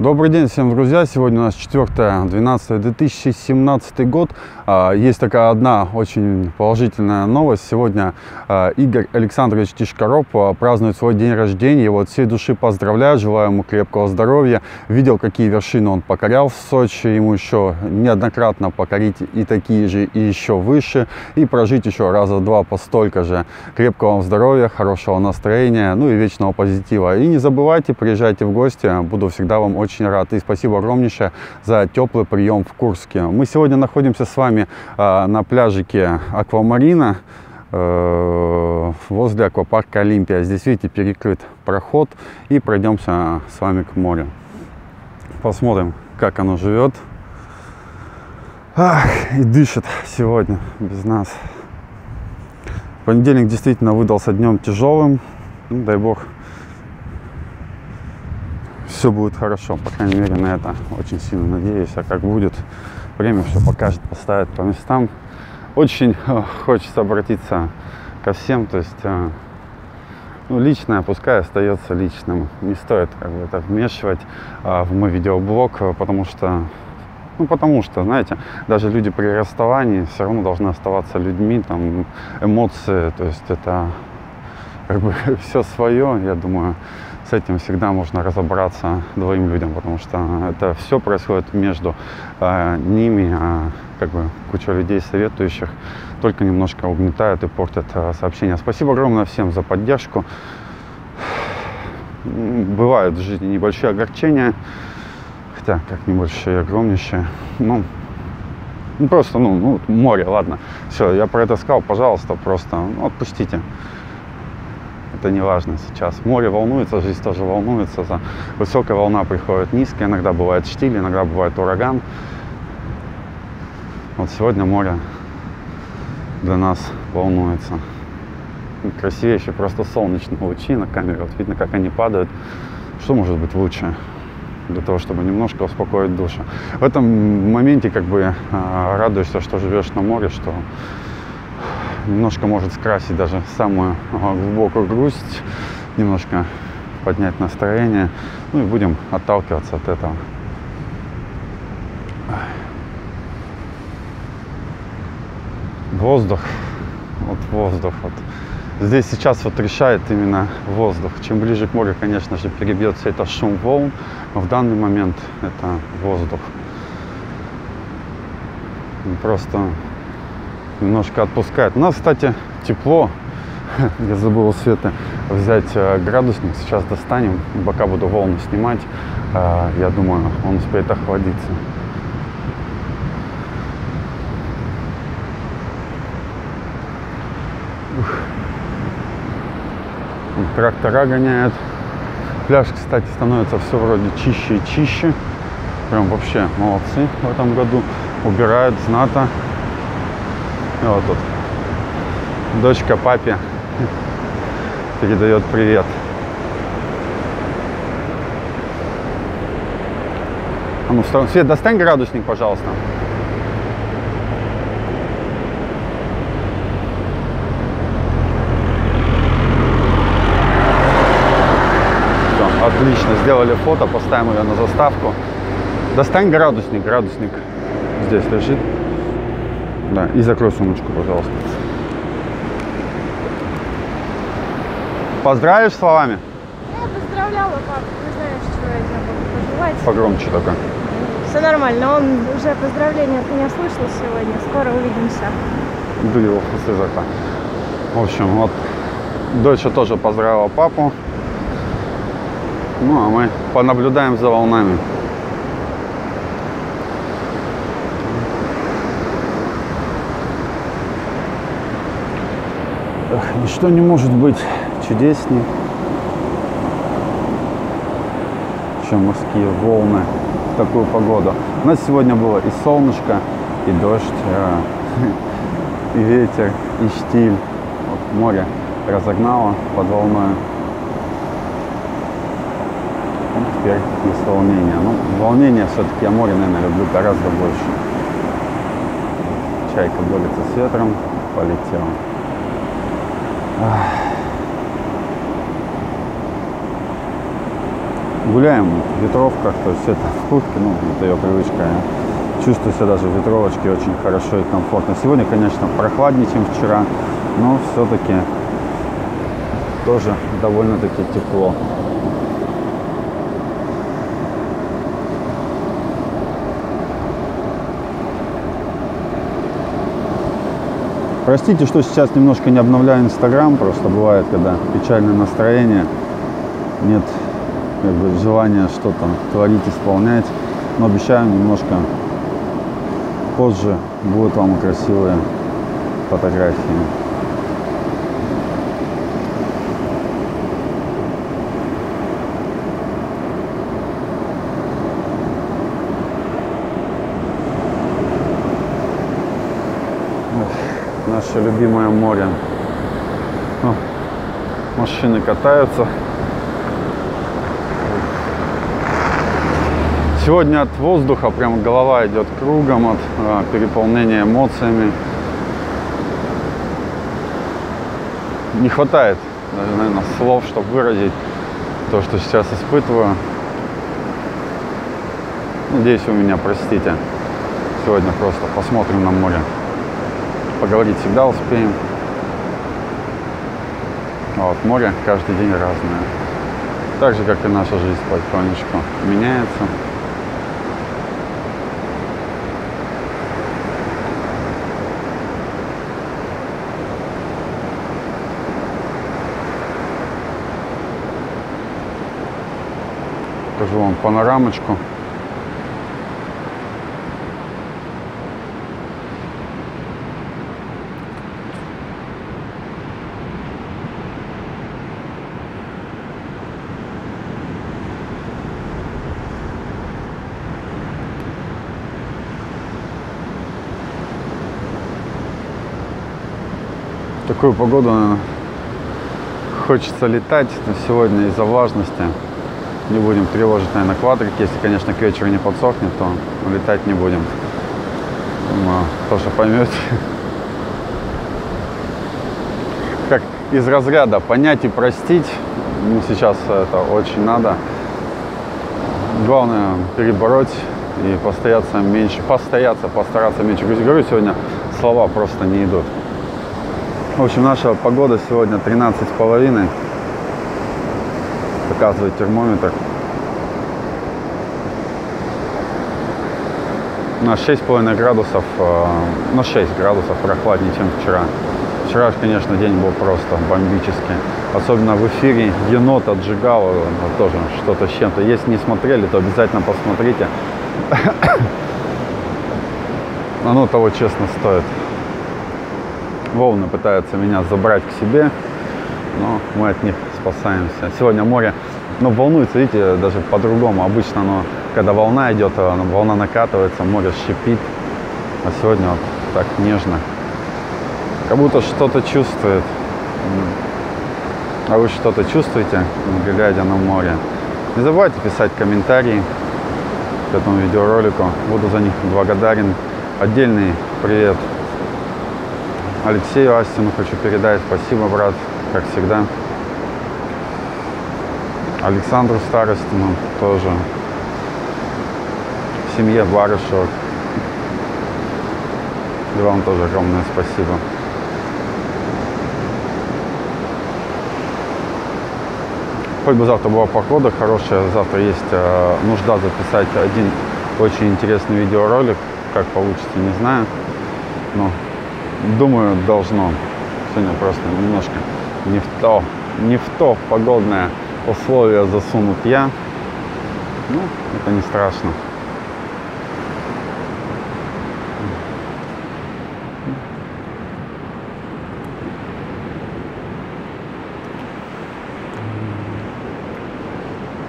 Добрый день всем, друзья! Сегодня у нас 4-12-2017 год. А, есть такая одна очень положительная новость. Сегодня а, Игорь Александрович Тишкаров а, празднует свой день рождения. Его от всей души поздравляю, желаю ему крепкого здоровья. Видел, какие вершины он покорял в Сочи. Ему еще неоднократно покорить и такие же, и еще выше. И прожить еще раза два по столько же. Крепкого вам здоровья, хорошего настроения, ну и вечного позитива. И не забывайте, приезжайте в гости. Буду всегда вам очень рад. И спасибо огромнейшее за теплый прием в Курске. Мы сегодня находимся с вами э, на пляжике Аквамарина э, возле аквапарка Олимпия. Здесь, видите, перекрыт проход. И пройдемся с вами к морю. Посмотрим, как оно живет. Ах, и дышит сегодня без нас. Понедельник действительно выдался днем тяжелым. Ну, дай бог, все будет хорошо. По крайней мере, на это очень сильно надеюсь. А как будет, время все покажет, поставит по местам. Очень э, хочется обратиться ко всем. То есть, э, ну, личное пускай остается личным. Не стоит как бы, это вмешивать э, в мой видеоблог, потому что ну, потому что, знаете, даже люди при расставании все равно должны оставаться людьми, там, эмоции, то есть это как бы все свое, я думаю, с этим всегда можно разобраться двоим людям, потому что это все происходит между э, ними, а как бы куча людей советующих только немножко угнетают и портят э, сообщения. Спасибо огромное всем за поддержку. Бывают в жизни небольшие огорчения, хотя как небольшие, огромнейшие. Ну, ну просто, ну, ну, море, ладно. Все, я про это сказал, пожалуйста, просто ну, отпустите это не важно сейчас. Море волнуется, жизнь тоже волнуется. За высокая волна приходит низкая, иногда бывает штиль, иногда бывает ураган. Вот сегодня море для нас волнуется. Красивее еще просто солнечные лучи на камере. Вот видно, как они падают. Что может быть лучше для того, чтобы немножко успокоить душу? В этом моменте как бы а, радуешься, что живешь на море, что немножко может скрасить даже самую глубокую грусть, немножко поднять настроение. Ну и будем отталкиваться от этого. Воздух. Вот воздух. Вот. Здесь сейчас вот решает именно воздух. Чем ближе к морю, конечно же, перебьется это шум волн. Но в данный момент это воздух. Просто немножко отпускает. У нас, кстати, тепло. Я забыл у Света взять э, градусник. Сейчас достанем. Пока буду волны снимать, э, я думаю, он успеет охладиться. Трактора гоняют. Пляж, кстати, становится все вроде чище и чище. Прям вообще молодцы в этом году. Убирают знато. Вот тут дочка папе передает привет. А ну, Свет, достань градусник, пожалуйста. Все, отлично, сделали фото, поставим ее на заставку. Достань градусник, градусник здесь лежит. Да, и закрой сумочку, пожалуйста. Поздравишь словами? Я поздравляла папу, не знаю, что я могу пожелать. Погромче только. Все нормально, он уже поздравления от меня слышал сегодня, скоро увидимся. В изо рта. В общем, вот доча тоже поздравила папу. Ну, а мы понаблюдаем за волнами. Ничто не может быть чудеснее, чем морские волны в такую погоду. У нас сегодня было и солнышко, и дождь, э, и ветер, и штиль. Вот море разогнало под волной. Вот теперь есть волнение. Ну, волнение все-таки я море, наверное, люблю гораздо больше. Чайка борется с ветром, полетела. Гуляем в ветровках, то есть это в куртке, ну, это ее привычка. Чувствую себя даже в ветровочке очень хорошо и комфортно. Сегодня, конечно, прохладнее, чем вчера, но все-таки тоже довольно-таки тепло. Простите, что сейчас немножко не обновляю Инстаграм, просто бывает, когда печальное настроение, нет как бы, желания что-то творить, исполнять, но обещаю немножко позже будут вам красивые фотографии. Наше любимое море. О, машины катаются. Сегодня от воздуха прям голова идет кругом от а, переполнения эмоциями. Не хватает даже, наверное, слов, чтобы выразить то, что сейчас испытываю. Надеюсь, вы меня простите. Сегодня просто посмотрим на море поговорить всегда успеем. Вот, море каждый день разное. Так же, как и наша жизнь потихонечку меняется. Покажу вам панорамочку. Такую погоду, хочется летать, но сегодня из-за влажности не будем тревожить, наверное, квадрик. Если, конечно, к вечеру не подсохнет, то летать не будем. Думаю, тоже поймете. Как из разряда понять и простить, ну, сейчас это очень надо. Главное перебороть и постояться меньше, постояться, постараться меньше. Говорю, сегодня слова просто не идут. В общем, наша погода сегодня 13 с половиной. Показывает термометр. На 6,5 градусов, э, ну 6 градусов прохладнее, чем вчера. Вчера, конечно, день был просто бомбический. Особенно в эфире енот отжигал, тоже что-то с чем-то. Если не смотрели, то обязательно посмотрите. Оно того честно стоит волны пытаются меня забрать к себе, но мы от них спасаемся. Сегодня море, ну, волнуется, видите, даже по-другому. Обычно оно, когда волна идет, оно, волна накатывается, море шипит, а сегодня вот так нежно. Как будто что-то чувствует. А вы что-то чувствуете, глядя на море? Не забывайте писать комментарии к этому видеоролику. Буду за них благодарен. Отдельный привет Алексею Астину хочу передать. Спасибо, брат, как всегда. Александру Старостину тоже. Семье Барышевых. И вам тоже огромное спасибо. Хоть бы завтра была погода хорошая, завтра есть э, нужда записать один очень интересный видеоролик. Как получится, не знаю. Но Думаю, должно. Сегодня просто немножко не в то, не в то погодное условие засунут я. Ну, это не страшно.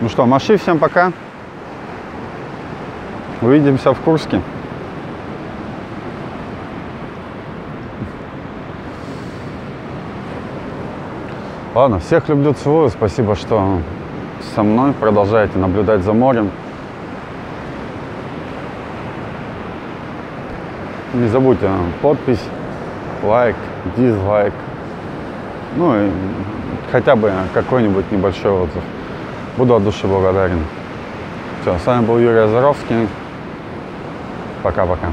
Ну что, маши, всем пока. Увидимся в Курске. Ладно, всех люблю, целую. Спасибо, что со мной. Продолжаете наблюдать за морем. Не забудьте подпись, лайк, дизлайк. Ну и хотя бы какой-нибудь небольшой отзыв. Буду от души благодарен. Все, с вами был Юрий Азаровский. Пока-пока.